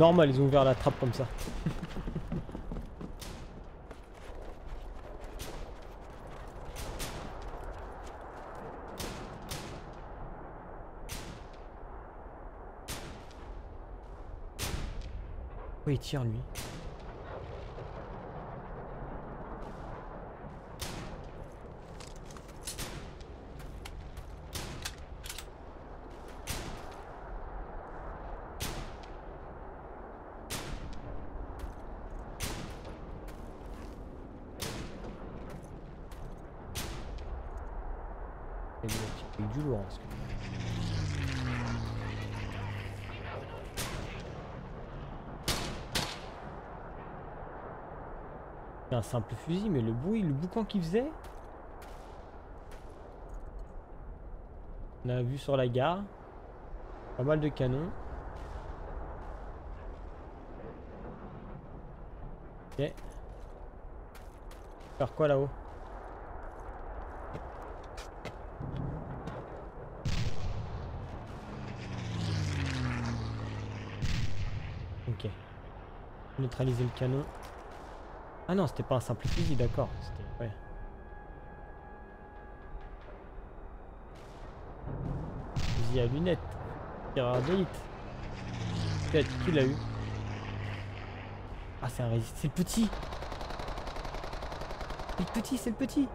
Normal, ils ont ouvert la trappe comme ça. Il tire lui Il y a du- lourd. Un simple fusil, mais le bruit, le boucan qu'il faisait. On a vu sur la gare. Pas mal de canons. Ok. Faire quoi là-haut Ok. Neutraliser le canon. Ah non, c'était pas un simple fusil, d'accord. C'était. Ouais. Fusil à lunettes. Tireur d'élite. Peut-être qui l'a eu. Ah, c'est un résist. C'est le petit. C'est le petit, c'est le petit.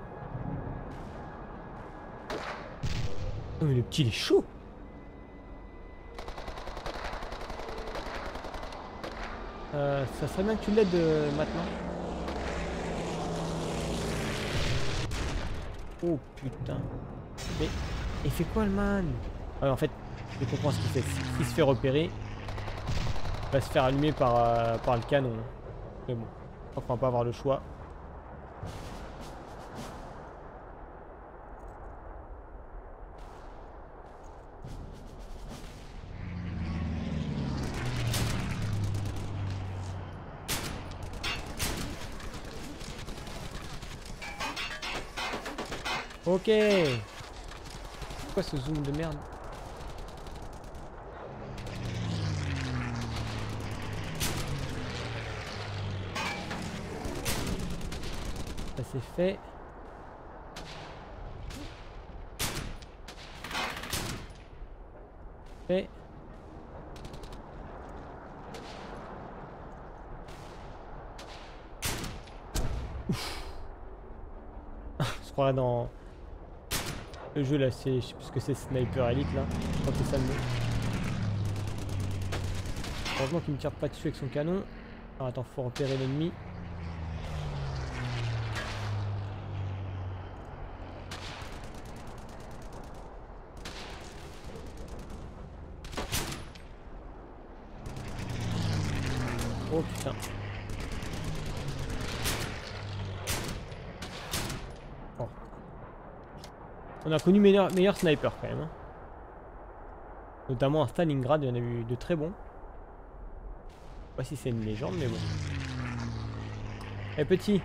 Oh, mais le petit, il est chaud. Euh, ça serait bien que tu l'aides euh, maintenant. Oh putain. Mais il fait quoi le man? En fait, je comprends ce qu'il fait. S'il se fait repérer, il va se faire allumer par, euh, par le canon. Mais bon, je crois qu'on va pas avoir le choix. Ok. C'est quoi ce zoom de merde Ça c'est fait. Fait. Je crois dans le jeu là, c'est je sais plus ce que c'est Sniper Elite là. Je crois que c'est ça le. Heureusement qu'il me tire pas dessus avec son canon. Alors attends, faut repérer l'ennemi. Oh putain. Bon. On a connu meilleur, meilleur sniper quand même. hein. Notamment à Stalingrad, il y en a eu de très bons. Je sais pas si c'est une légende, mais bon. Eh petit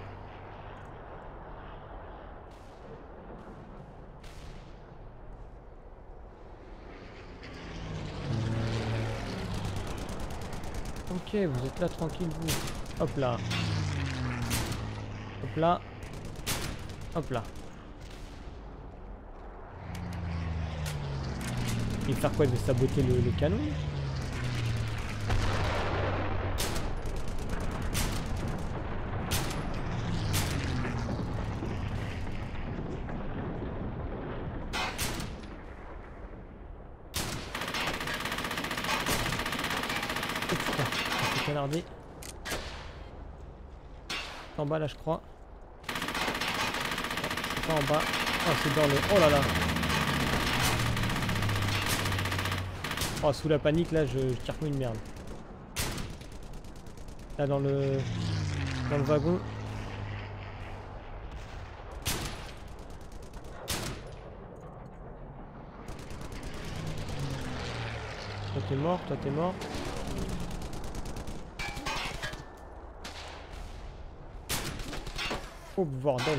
Ok, vous êtes là tranquille vous. Hop là. Hop là. Hop là. Il va faire quoi Il veut saboter le, le canon canardé. En bas là je crois. C'est pas en bas. Ah c'est dans le. Oh là là Oh sous la panique là je, tire comme une merde. Là dans le. Dans le wagon. Toi t'es mort, toi t'es mort. Oh bordel.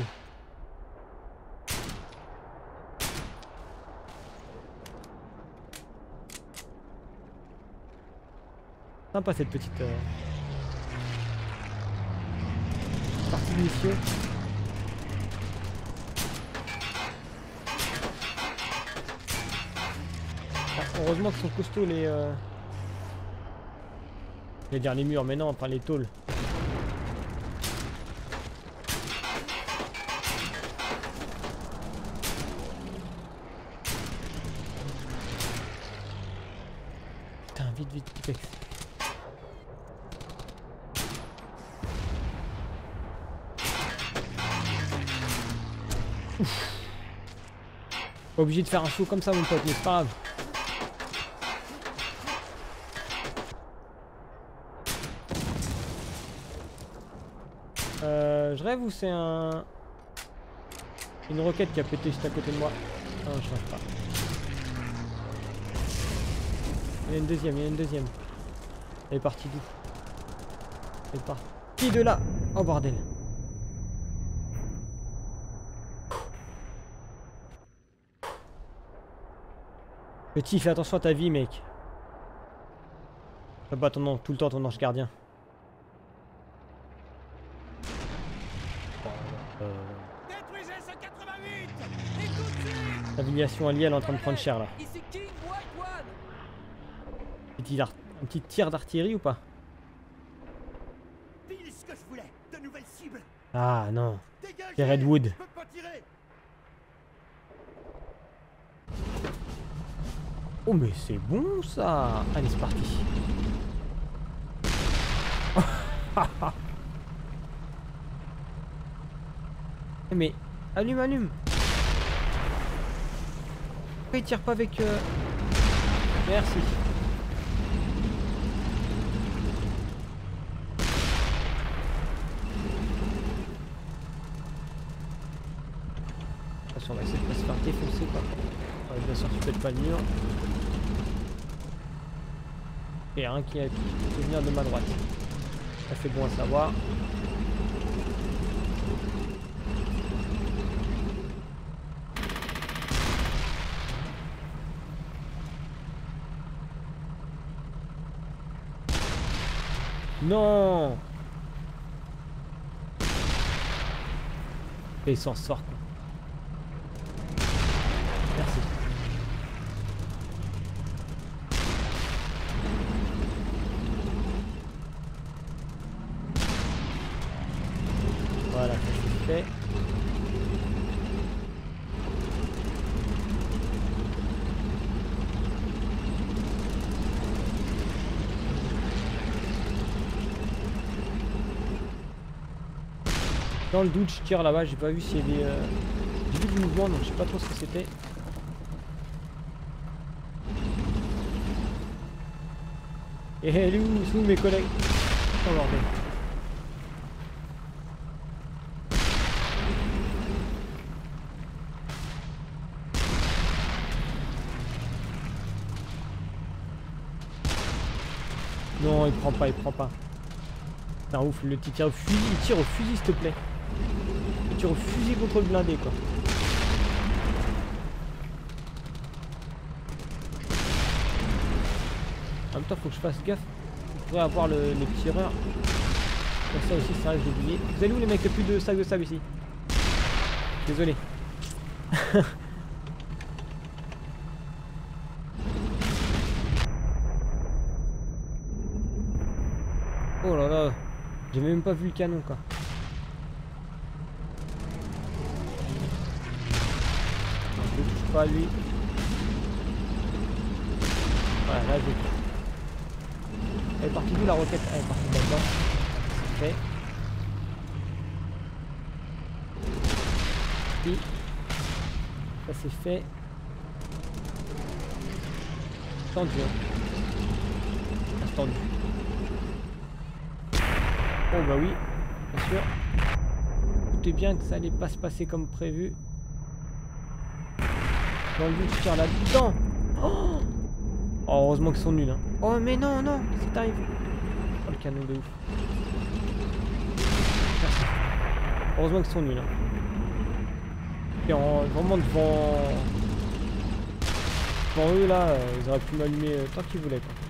Sympa cette petite euh, partie de mission. Ah, heureusement qu'ils sont costauds les... Euh... Les murs, mais non, pas les tôles. Obligé de faire un saut comme ça, mon pote, mais c'est pas grave. Euh, je rêve ou c'est un... Une roquette qui a pété juste à côté de moi? Non, je rêve pas. Il y a une deuxième, il y a une deuxième. Elle est partie d'où? Elle est partie de là Oh bordel Petit, fais attention à ta vie, mec. Pas ton tout le temps ton ange gardien. Détruisez ce 88 Écoutez L'aviation alliée, elle est en train de prendre cher là. Petit, un petit tir d'artillerie ou pas? Ah non. C'est Redwood. Je peux pas tirer Oh mais c'est bon ça. Allez c'est parti. Mais allume allume. Pourquoi il tire pas avec euh, Merci. On va essayer de pas se faire défoncer quoi. Ouais, bien sûr, tu pètes pas le mur. Et un qui a venir de ma droite. Ça c'est bon à savoir. Non Et il s'en sort quoi. Merci. Voilà, ça c'est fait. Le doute, je tire là-bas, j'ai pas vu s'il y avait... euh, vu du mouvement, donc je sais pas trop ce que c'était. Et elle est où, sont où mes collègues? Non, il prend pas, il prend pas. Un ouf, le petit tire au fusil, il tire au fusil s'il te plaît. Tire au fusil contre le blindé quoi. En même temps, faut que je fasse gaffe. Je pourrais avoir le, le tireur. Comme ça aussi, ça reste d'oublier. Vous allez où les mecs? Plus de sac de sable ici. Désolé. oh là là. J'ai même pas vu le canon quoi. Je le touche lui. Elle est partie d'où la roquette? Elle est partie de là-dedans. Fait. Oui. Ça c'est fait. Tendu. hein. Tendu. Oh bah oui, bien sûr. Tout bien que ça allait pas se passer comme prévu. Dans le but, je tire là-dedans. Oh Oh, heureusement qu'ils sont nuls. Hein. Oh, mais non, non, c'est arrivé. Oh, le canon de ouf. Merci. Heureusement qu'ils sont nuls. Hein. Et en, vraiment devant... Devant eux, là, euh, ils auraient pu m'allumer euh, tant qu'ils voulaient. Quoi.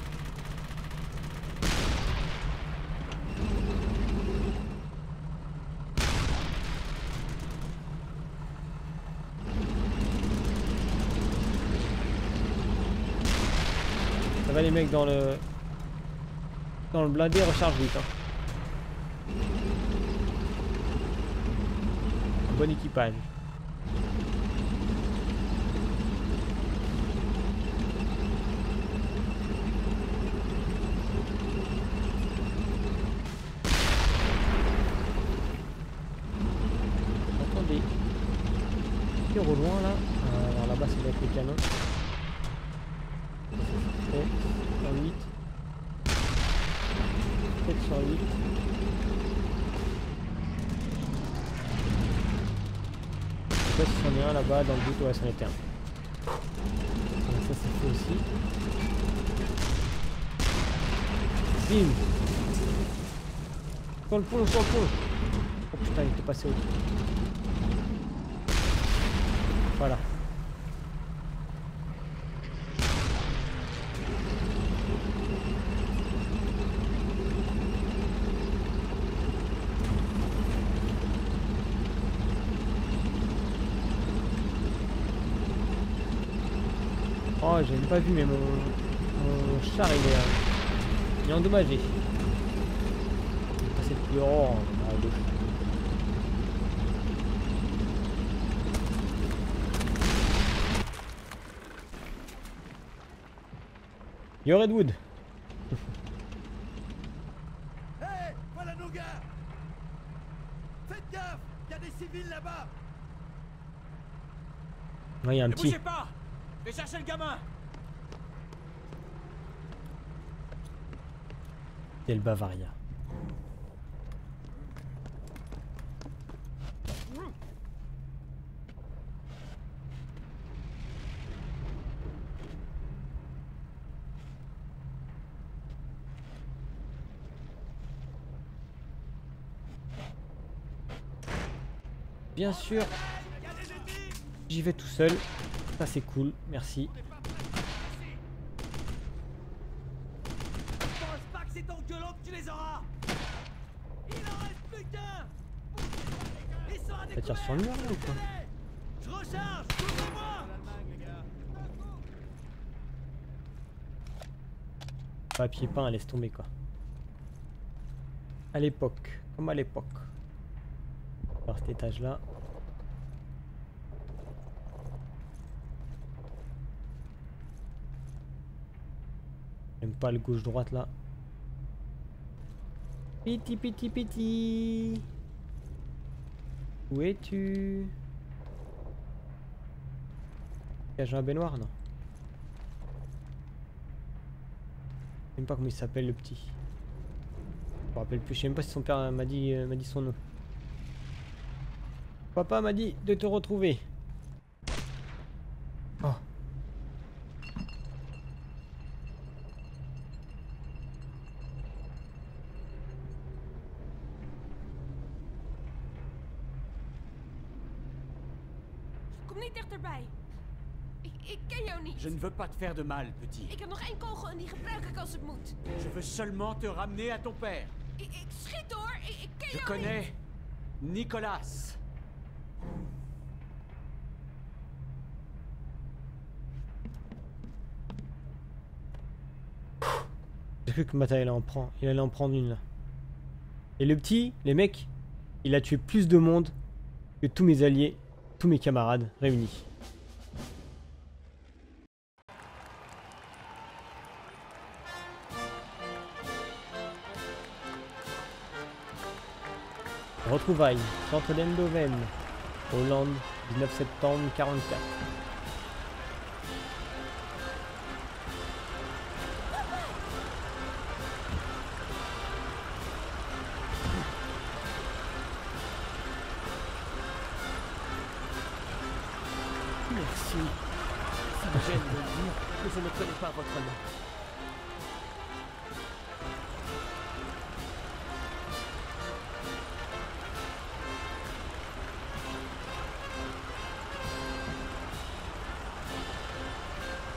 Les mecs dans le... Dans le blindé, recharge vite. Hein. Bon équipage. Tirs au loin là? Alors là-bas c'est avec les canons. Et sur 8. 7 sur 8. Je sais pas si c'en est un là-bas dans le doute, ouais c'en était un. Donc ça c'est fait aussi. Bim Sur le pont, sur le pont Oh putain il était passé au Voilà. Oh, j'ai même pas vu, mais mon, mon char il est, euh, il est endommagé. Il est passé de plus haut à gauche. Yo Redwood Hé Voilà nos gars Faites gaffe Il y a des civils là-bas Ouais, il y a un Ne petit. bougez pas Je vais chercher le gamin le Bavaria. Bien sûr, j'y vais tout seul. Ça c'est cool, merci. Ça tire sur le mur là ou quoi Papier peint, laisse tomber quoi. À l'époque, comme à l'époque. Par cet étage là. J'aime pas le gauche-droite là. Piti piti piti. Où es-tu? Cache un baignoire non? Je pas comment il s'appelle le petit. Je me rappelle plus, je sais même pas si son père m'a dit, euh, m'a dit son nom. Papa m'a dit de te retrouver. Oh. Kom niet dichterbij. Ik, ken jou niet. Je ne veux pas te faire de mal, petit. Ik heb nog één kogel en die gebruik ik als het moet. Je veux seulement te ramener à ton père. Ik, ik schiet hoor. Ik, ik ken Je jou connais Nicolas. J'ai cru que Mata il allait en prendre, il allait en prendre une là. Et le petit, les mecs, il a tué plus de monde que tous mes alliés, tous mes camarades réunis. Retrouvailles, centre d'Endoven, Hollande, 19 septembre 44.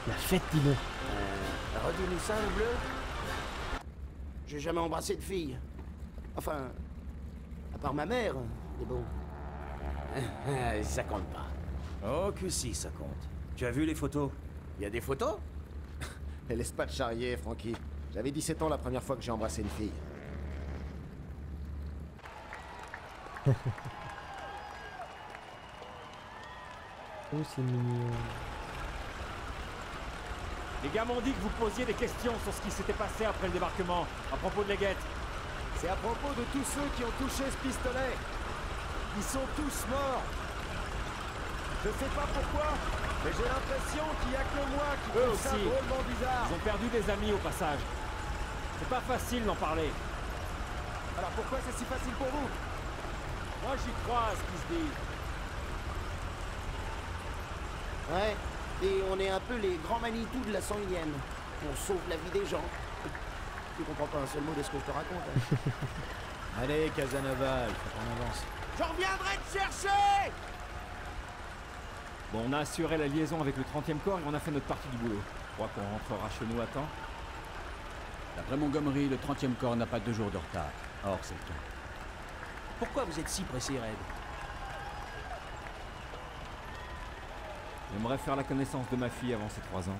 La fête, donc. Euh, redis-nous ça, le bleu J'ai jamais embrassé de fille. Enfin, à part ma mère, mais bon. ça compte pas. Oh que si, ça compte. Tu as vu les photos? Il y a des photos? Et laisse pas de charrier, Frankie. J'avais 17 ans la première fois que j'ai embrassé une fille. Oh, c'est mignon. Les gars m'ont dit que vous posiez des questions sur ce qui s'était passé après le débarquement, à propos de Leggett. C'est à propos de tous ceux qui ont touché ce pistolet. Ils sont tous morts. Je sais pas pourquoi, mais j'ai l'impression qu'il y a que moi qui Eux trouve ça aussi. drôlement bizarre. Ils ont perdu des amis au passage. C'est pas facile d'en parler. Alors pourquoi c'est si facile pour vous? Moi j'y crois à ce qui se dit. Ouais, et on est un peu les grands Manitou de la sanguinienne. On sauve la vie des gens. Tu comprends pas un seul mot de ce que je te raconte. hein. Allez, Casanova, il faut qu'on avance. Je reviendrai te chercher Bon, on a assuré la liaison avec le 30e corps et on a fait notre partie du boulot. Je crois qu'on rentrera chez nous à temps. D'après Montgomery, le 30e corps n'a pas deux jours de retard. Or, c'est le cas. Pourquoi vous êtes si pressé, Red? J'aimerais faire la connaissance de ma fille avant ses 3 ans.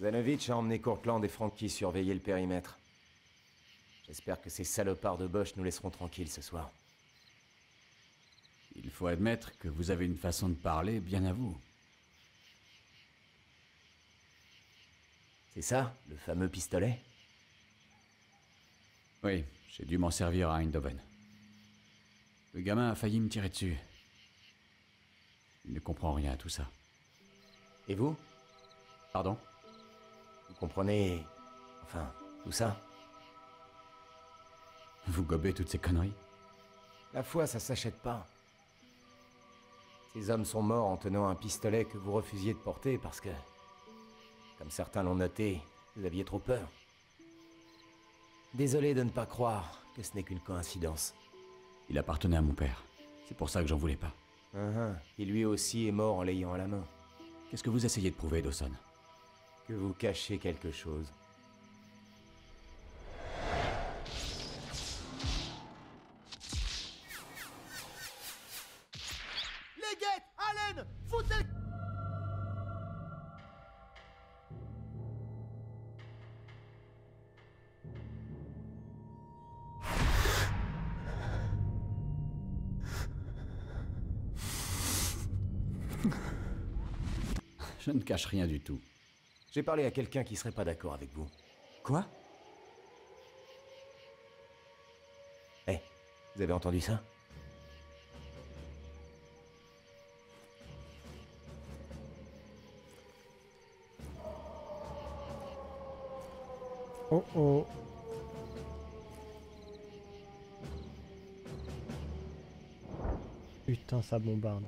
Zanovitch a emmené Courtland et Frankie surveiller le périmètre. J'espère que ces salopards de Bosch nous laisseront tranquilles ce soir. Il faut admettre que vous avez une façon de parler bien à vous. C'est ça, le fameux pistolet? Oui, j'ai dû m'en servir à Eindhoven. Le gamin a failli me tirer dessus. Il ne comprend rien à tout ça. Et vous? Pardon? Vous comprenez... Enfin, tout ça? Vous gobez toutes ces conneries La foi, ça s'achète pas. Ces hommes sont morts en tenant un pistolet que vous refusiez de porter parce que, comme certains l'ont noté, vous aviez trop peur. Désolé de ne pas croire que ce n'est qu'une coïncidence. Il appartenait à mon père. C'est pour ça que j'en voulais pas. Uhum. Et lui aussi est mort en l'ayant à la main. Qu'est-ce que vous essayez de prouver, Dawson? Que vous cachez quelque chose. Je ne cache rien du tout. J'ai parlé à quelqu'un qui serait pas d'accord avec vous. Quoi? Eh, vous avez entendu ça? Oh oh. Putain, ça bombarde.